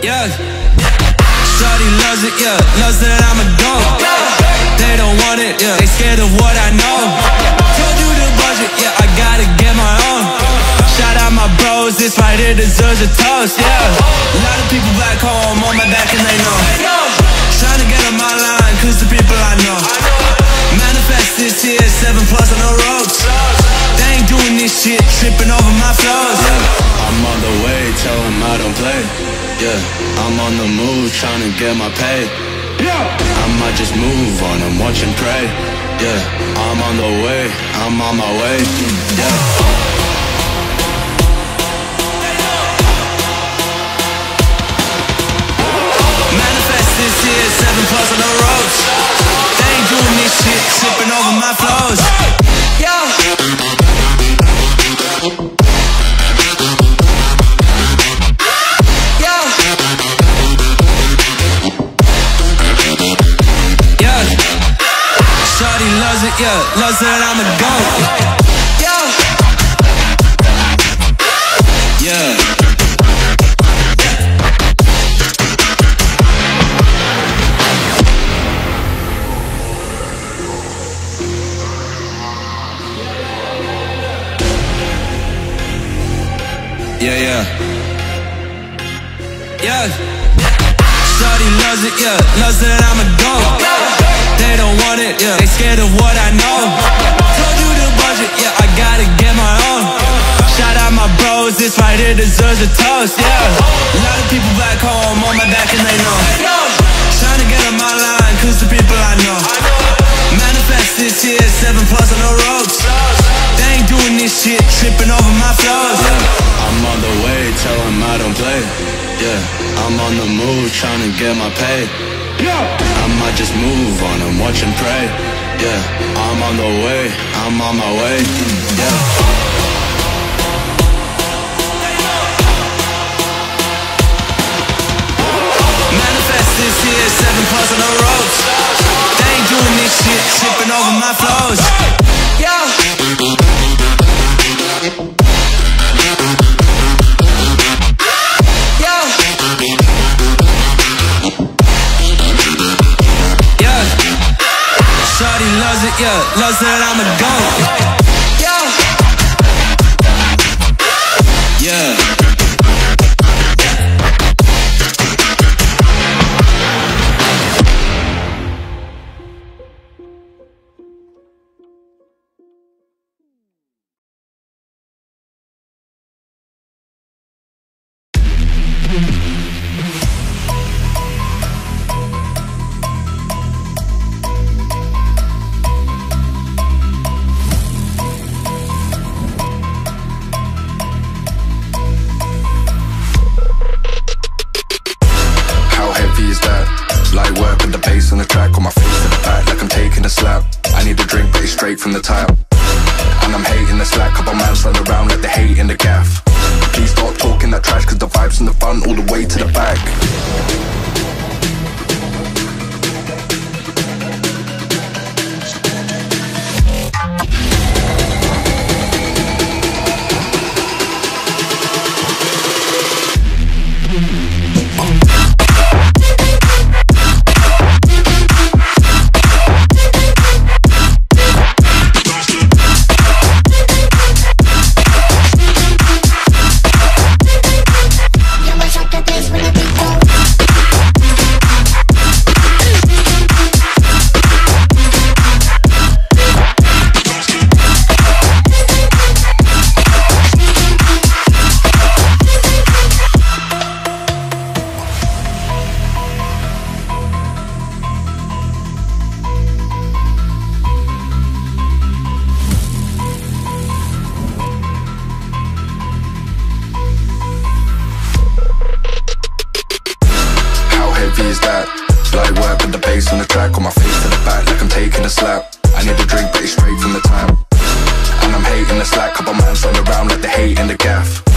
Yeah. Yeah. Loves it, yeah. Loves that I'm a dog. They don't want it, yeah. They scared of what I know. Told you the budget, yeah. I gotta get my own. Shout out my bros, this right here deserves a toast, yeah. A lot of people back home on my back and they know. Trying to get on my line, cause the people I know. Manifest this year, seven plus on the ropes. They ain't doing this shit, tripping over my flows. Yeah. Yeah, I'm on the move, trying to get my pay. Yeah, I might just move on and watch and pray. Yeah, I'm on the way, I'm on my way. Yeah. Manifest this year, seven plus on the ropes. They ain't doing this shit, tripping over my flows. Yeah. Yeah. Yeah. Loves that I'm a goat. Yeah. Yeah. Yeah, yeah. Yeah. Shorty loves it, yeah. Loves that I'm a goat. They don't want it, yeah. They scared of what I know. Told you the budget, yeah. I gotta get my own. Shout out my bros, this right here deserves a toast, yeah. A lot of people back home on my back and they know. Trying to get on my line, cause the people I know. Manifest this year, seven plus on the ropes. They ain't doing this shit, tripping over my flows. I'm on the way, tell them I don't play. Yeah, I'm on the move, trying to get my pay. I might just move on and watch and pray. Yeah, I'm on the way, I'm on my way. Yeah. Manifest this year, seven plus on the ropes. From the tap the slack Couple man slide around like the hate and the gaff